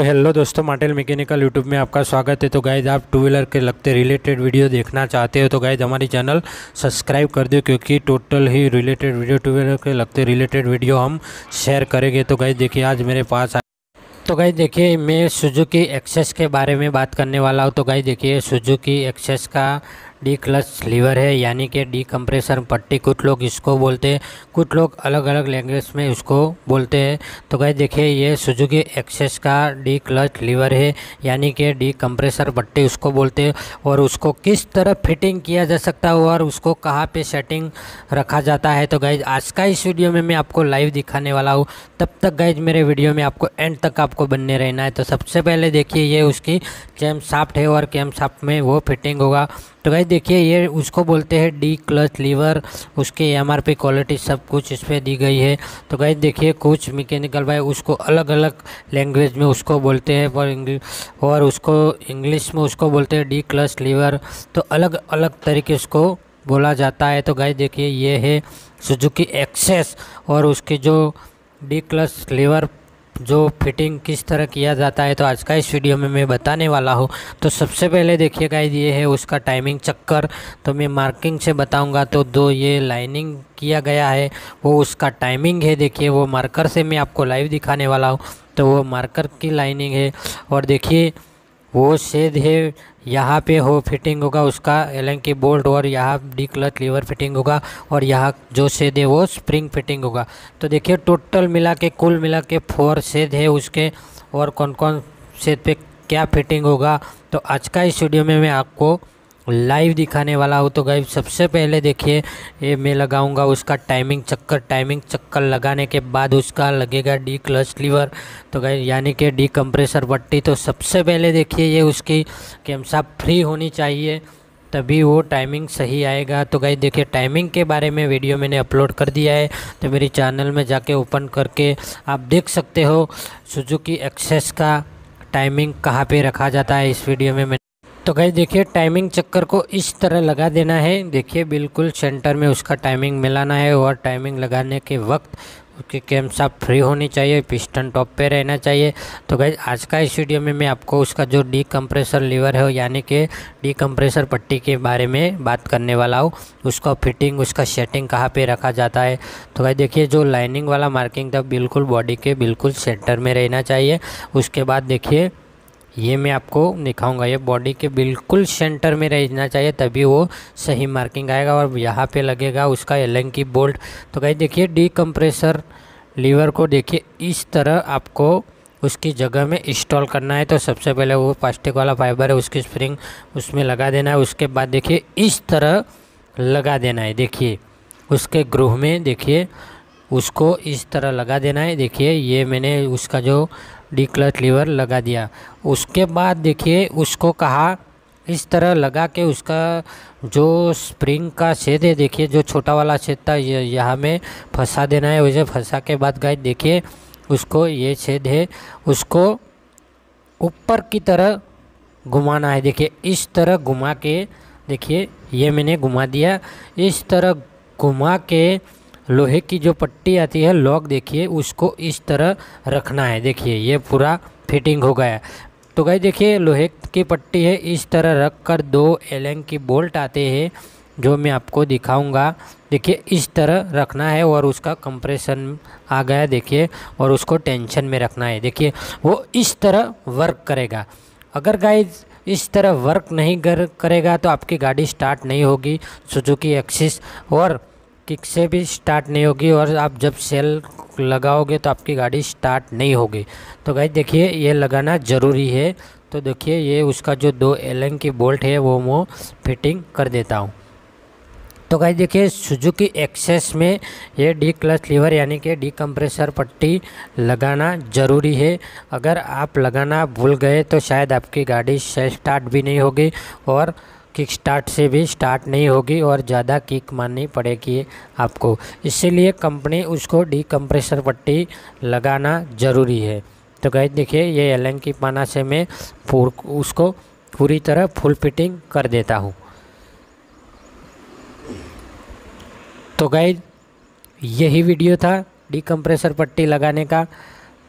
तो हेलो दोस्तों माटेल mechanical YouTube में आपका स्वागत है। तो गाइज़ आप टू व्हीलर के लगते रिलेटेड वीडियो देखना चाहते हो तो गाइज़ हमारी चैनल सब्सक्राइब कर दो क्योंकि टोटल ही रिलेटेड वीडियो टू व्हीलर के लगते रिलेटेड वीडियो हम शेयर करेंगे। तो गाइज़ देखिए, आज मेरे पास तो गाइज़ देखिए, मैं सुजुकी एक्सेस के बारे में बात करने वाला हूँ। तो गाइज़ देखिए सुजुकी एक्सेस का डी क्लच लीवर है, यानी कि डी कंप्रेसर पट्टी। कुछ लोग इसको बोलते हैं, कुछ लोग अलग अलग लैंग्वेज में उसको बोलते हैं। तो गाइज़ देखिए, ये सुजुकी एक्सेस का डी क्लच लीवर है, यानी कि डी कंप्रेसर पट्टी उसको बोलते हैं। और उसको किस तरह फिटिंग किया जा सकता है और उसको कहाँ पे सेटिंग रखा जाता है? तो गाइज़ आज का इस वीडियो में मैं आपको लाइव दिखाने वाला हूँ। तब तक गाइज़ मेरे वीडियो में आपको एंड तक आपको बनने रहना है। तो सबसे पहले देखिए, ये उसकी कैम साफ्ट है और कैम साफ्ट में वो फिटिंग होगा। तो भाई देखिए, ये उसको बोलते हैं डी क्लच लीवर, उसके एम आर पी क्वालिटी सब कुछ इस पर दी गई है। तो भाई देखिए, कुछ मैकेनिकल भाई उसको अलग अलग लैंग्वेज में उसको बोलते हैं, और और उसको इंग्लिश में उसको बोलते हैं डी क्लच लीवर। तो अलग अलग तरीके उसको बोला जाता है। तो गाइस देखिए, ये है सुजुकी एक्सेस और उसके जो डी क्लच लीवर जो फिटिंग किस तरह किया जाता है तो आज का इस वीडियो में मैं बताने वाला हूँ। तो सबसे पहले देखिए देखिएगा ये है उसका टाइमिंग चक्कर। तो मैं मार्किंग से बताऊँगा तो दो ये लाइनिंग किया गया है, वो उसका टाइमिंग है। देखिए, वो मार्कर से मैं आपको लाइव दिखाने वाला हूँ। तो वो मार्कर की लाइनिंग है। और देखिए वो शेद है, यहाँ पे हो फिटिंग होगा उसका एलन की बोल्ट और यहाँ डी क्लच लीवर फिटिंग होगा और यहाँ जो शेद है वो स्प्रिंग फिटिंग होगा। तो देखिए टोटल मिला के, कुल मिला के फोर शेद है उसके और कौन कौन शेद पे क्या फिटिंग होगा। तो आज का इस वीडियो में मैं आपको लाइव दिखाने वाला हूँ तो गाइव सबसे पहले देखिए, ये मैं लगाऊँगा उसका टाइमिंग चक्कर टाइमिंग चक्कर लगाने के बाद उसका लगेगा डी क्लच लीवर तो गाइव यानी कि डी कंप्रेसर पट्टी। तो सबसे पहले देखिए ये उसकी कैमसा फ्री होनी चाहिए, तभी वो टाइमिंग सही आएगा। तो गाइज़ देखिए टाइमिंग के बारे में वीडियो मैंने अपलोड कर दिया है तो मेरी चैनल में जाके ओपन करके आप देख सकते हो। सुजुकी एक्सेस का टाइमिंग कहाँ पे रखा जाता है, इस वीडियो में तो गई देखिए टाइमिंग चक्कर को इस तरह लगा देना है। देखिए, बिल्कुल सेंटर में उसका टाइमिंग मिलाना है और टाइमिंग लगाने के वक्त उसकी कैम साफ़ फ्री होनी चाहिए पिस्टन टॉप पे रहना चाहिए। तो गई आज का इस वीडियो में मैं आपको उसका जो डी कंप्रेसर लीवर है, यानी कि डी कंप्रेसर पट्टी के बारे में बात करने वाला हूँ। उसका फिटिंग उसका सेटिंग कहाँ पे रखा जाता है? तो भाई देखिए, जो लाइनिंग वाला मार्किंग था, बिल्कुल बॉडी के बिल्कुल सेंटर में रहना चाहिए। उसके बाद देखिए ये मैं आपको दिखाऊँगा, ये बॉडी के बिल्कुल सेंटर में रहना चाहिए, तभी वो सही मार्किंग आएगा और यहाँ पे लगेगा उसका एलन की बोल्ट तो कहीं देखिए डी कंप्रेसर लीवर को देखिए, इस तरह आपको उसकी जगह में इंस्टॉल करना है। तो सबसे पहले वो प्लास्टिक वाला फाइबर है, उसकी स्प्रिंग उसमें लगा देना है। उसके बाद देखिए, इस तरह लगा देना है। देखिए, उसके ग्रूह में देखिए, उसको इस तरह लगा देना है। देखिए, ये मैंने उसका जो डी क्लच लीवर लगा दिया। उसके बाद देखिए, उसको कहा, इस तरह लगा के उसका जो स्प्रिंग का छेद है, देखिए, जो छोटा वाला छेद था यहाँ में फंसा देना है उसे फंसा के बाद गाय देखिए, उसको ये छेद है, उसको ऊपर की तरह घुमाना है। देखिए, इस तरह घुमा के, देखिए, ये मैंने घुमा दिया। इस तरह घुमा के लोहे की जो पट्टी आती है लॉक देखिए, उसको इस तरह रखना है। देखिए, ये पूरा फिटिंग हो गया। तो गई देखिए, लोहे की पट्टी है, इस तरह रख कर दो एलेंग की बोल्ट आते हैं, जो मैं आपको दिखाऊँगा। देखिए, इस तरह रखना है और उसका कंप्रेशन आ गया, देखिए, और उसको टेंशन में रखना है। देखिए, वो इस तरह वर्क करेगा। अगर गाइज़ इस तरह वर्क नहीं कर, करेगा तो आपकी गाड़ी स्टार्ट नहीं होगी। सुजुकी एक्सिस और किक से भी स्टार्ट नहीं होगी और आप जब सेल लगाओगे तो आपकी गाड़ी स्टार्ट नहीं होगी। तो गाइज़ देखिए, ये लगाना ज़रूरी है। तो देखिए, ये उसका जो दो एलन की बोल्ट है, वो मैं फिटिंग कर देता हूँ। तो गाइज़ देखिए, सुजुकी एक्सेस में ये डी क्लच लीवर यानी कि डी कंप्रेसर पट्टी लगाना ज़रूरी है। अगर आप लगाना भूल गए तो शायद आपकी गाड़ी से स्टार्ट भी नहीं होगी और किक स्टार्ट से भी स्टार्ट नहीं होगी और ज़्यादा किक मारनी पड़ेगी आपको। इसीलिए कंपनी उसको डी कंप्रेसर पट्टी लगाना ज़रूरी है। तो गैस देखिए, ये एल की पाना से मैं उसको पूरी तरह फुल फिटिंग कर देता हूँ। तो गैस यही वीडियो था डी कंप्रेसर पट्टी लगाने का।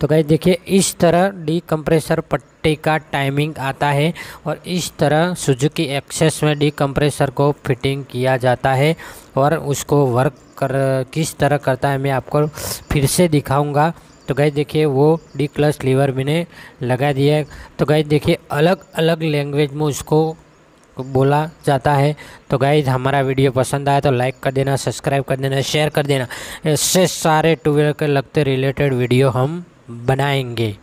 तो गाइज़ देखिए, इस तरह डी कंप्रेसर पट्टी का टाइमिंग आता है और इस तरह सुजुकी एक्सेस में डी कंप्रेसर को फिटिंग किया जाता है और उसको वर्क कर, किस तरह करता है मैं आपको फिर से दिखाऊँगा। तो गाइज़ देखिए, वो डी क्लच लीवर मैंने लगा दिया है। तो गाइज़ देखिए अलग अलग लैंग्वेज में उसको बोला जाता है। तो गाइज़ हमारा वीडियो पसंद आया तो लाइक कर देना सब्सक्राइब कर देना शेयर कर देना। ऐसे सारे टू व्हीलर के लगते रिलेटेड वीडियो हम बनाएँगे।